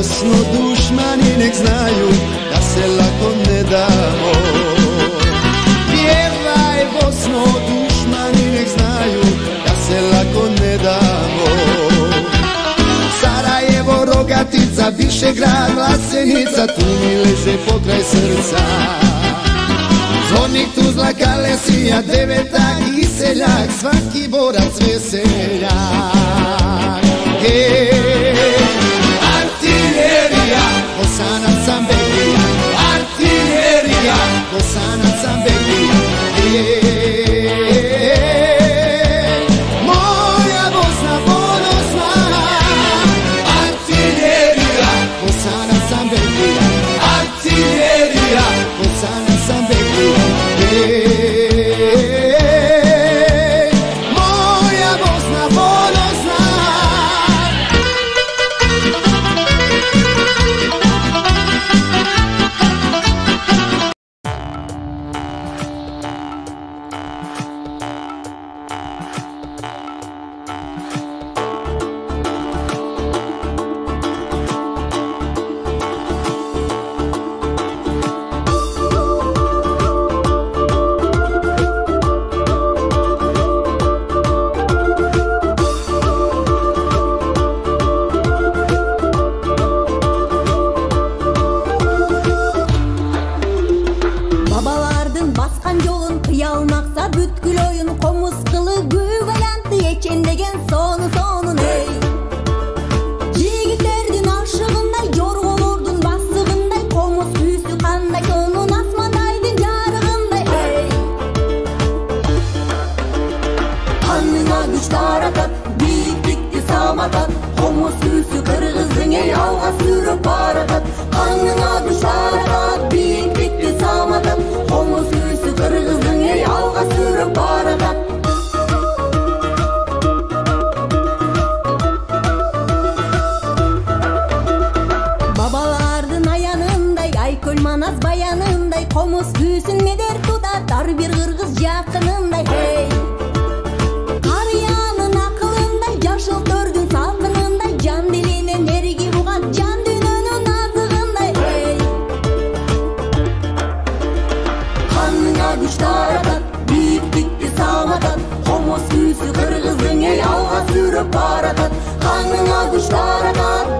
Pjevaj Bosno dušmani nek znaju da se lako ne damo. Pjevaj Bosno dušmani nek znaju da se lako ne damo. Sarajevo, Rogatica, Višegrad, Vlasenica, tu mi leže pokraj srca. Zvornik Tuzla, Kalesija, Deveta i Seljak, svaki borac veseljak. yeah. деген сону сонун эй жигиттердин ашыгындай жорголордун басыгындай комуз күүсү кандай сонун асмандайдын жарыгындай эй каныңа күч таратат бийиктикти саматат комуз күүсү кыргыздың эй алга сүрөп баратат каныңа күч таратат бийиктикти саматат комуз күүсү кыргыздың эй алга сүрөп баратат bir kırgız yatınında hey. Arayanın aklında yaşıl törgün saltınında Can dilinin ergi buğat can azığında hey. Kanına güç tarakat, büyüklükte sağlakat Homo süsü kırgızın ey alğa sürüp barakat Kanına güç tarakat